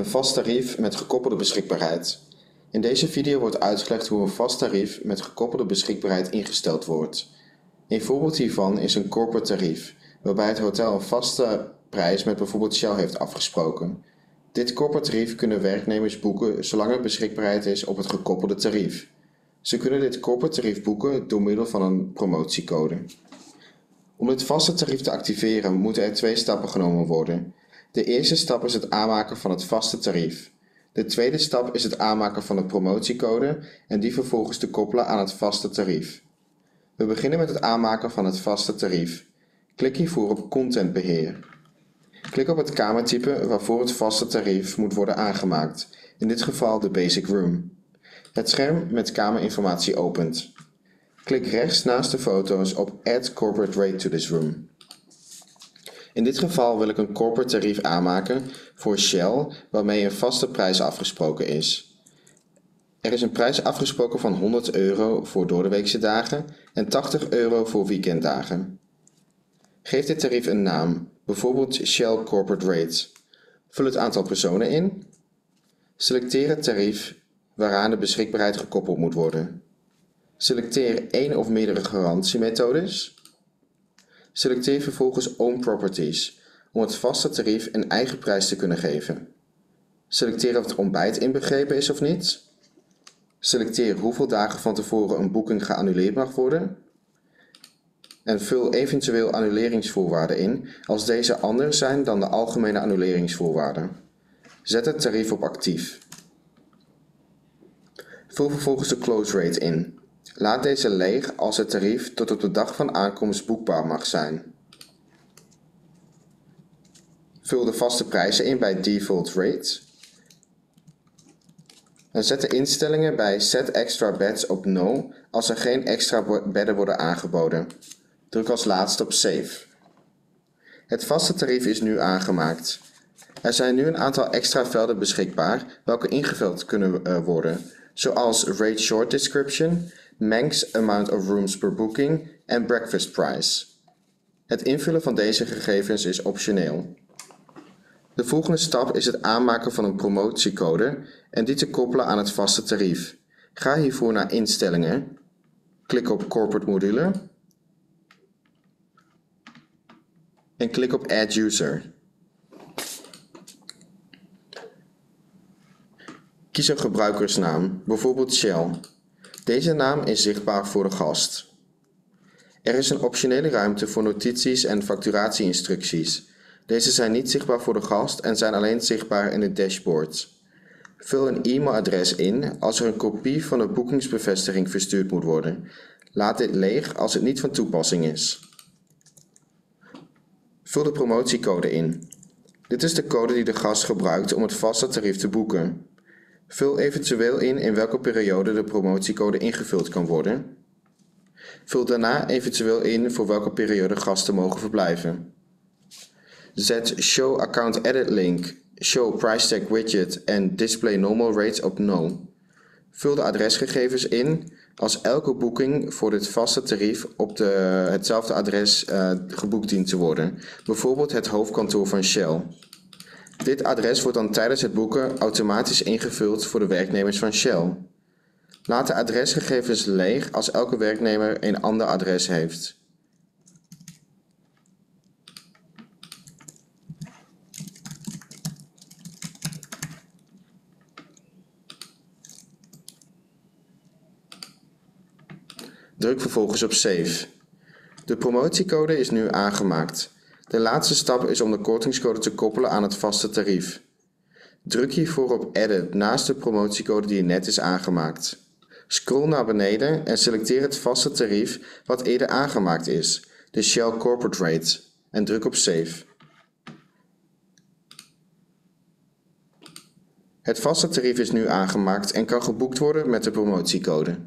Een vast tarief met gekoppelde beschikbaarheid. In deze video wordt uitgelegd hoe een vast tarief met gekoppelde beschikbaarheid ingesteld wordt. Een voorbeeld hiervan is een corporate tarief, waarbij het hotel een vaste prijs met bijvoorbeeld Shell heeft afgesproken. Dit corporate tarief kunnen werknemers boeken zolang er beschikbaarheid is op het gekoppelde tarief. Ze kunnen dit corporate tarief boeken door middel van een promotiecode. Om dit vaste tarief te activeren moeten er twee stappen genomen worden. De eerste stap is het aanmaken van het vaste tarief. De tweede stap is het aanmaken van een promotiecode en die vervolgens te koppelen aan het vaste tarief. We beginnen met het aanmaken van het vaste tarief. Klik hiervoor op Contentbeheer. Klik op het kamertype waarvoor het vaste tarief moet worden aangemaakt, in dit geval de Basic Room. Het scherm met kamerinformatie opent. Klik rechts naast de foto's op Add Corporate Rate to this room. In dit geval wil ik een corporate tarief aanmaken voor Shell waarmee een vaste prijs afgesproken is. Er is een prijs afgesproken van 100 euro voor doordeweekse dagen en 80 euro voor weekenddagen. Geef dit tarief een naam, bijvoorbeeld Shell Corporate Rates. Vul het aantal personen in. Selecteer het tarief waaraan de beschikbaarheid gekoppeld moet worden. Selecteer één of meerdere garantiemethodes. Selecteer vervolgens Own Properties om het vaste tarief een eigen prijs te kunnen geven. Selecteer of het ontbijt inbegrepen is of niet. Selecteer hoeveel dagen van tevoren een boeking geannuleerd mag worden. En vul eventueel annuleringsvoorwaarden in als deze anders zijn dan de algemene annuleringsvoorwaarden. Zet het tarief op actief. Vul vervolgens de close rate in. Laat deze leeg als het tarief tot op de dag van aankomst boekbaar mag zijn. Vul de vaste prijzen in bij Default Rate. En zet de instellingen bij Set Extra Beds op No als er geen extra bedden worden aangeboden. Druk als laatste op Save. Het vaste tarief is nu aangemaakt. Er zijn nu een aantal extra velden beschikbaar welke ingevuld kunnen uh, worden, zoals Rate Short Description, Manx Amount of Rooms per Booking en Breakfast Price. Het invullen van deze gegevens is optioneel. De volgende stap is het aanmaken van een promotiecode en die te koppelen aan het vaste tarief. Ga hiervoor naar Instellingen, klik op Corporate Module en klik op Add User. Kies een gebruikersnaam, bijvoorbeeld Shell. Deze naam is zichtbaar voor de gast. Er is een optionele ruimte voor notities en facturatieinstructies. Deze zijn niet zichtbaar voor de gast en zijn alleen zichtbaar in het dashboard. Vul een e-mailadres in als er een kopie van de boekingsbevestiging verstuurd moet worden. Laat dit leeg als het niet van toepassing is. Vul de promotiecode in. Dit is de code die de gast gebruikt om het vaste tarief te boeken. Vul eventueel in in welke periode de promotiecode ingevuld kan worden. Vul daarna eventueel in voor welke periode gasten mogen verblijven. Zet Show Account Edit Link, Show Price Tag Widget en Display Normal Rates op No. Vul de adresgegevens in als elke boeking voor dit vaste tarief op de, hetzelfde adres uh, geboekt dient te worden, bijvoorbeeld het hoofdkantoor van Shell. Dit adres wordt dan tijdens het boeken automatisch ingevuld voor de werknemers van Shell. Laat de adresgegevens leeg als elke werknemer een ander adres heeft. Druk vervolgens op Save. De promotiecode is nu aangemaakt. De laatste stap is om de kortingscode te koppelen aan het vaste tarief. Druk hiervoor op Edit naast de promotiecode die net is aangemaakt. Scroll naar beneden en selecteer het vaste tarief wat eerder aangemaakt is, de Shell Corporate Rate, en druk op Save. Het vaste tarief is nu aangemaakt en kan geboekt worden met de promotiecode.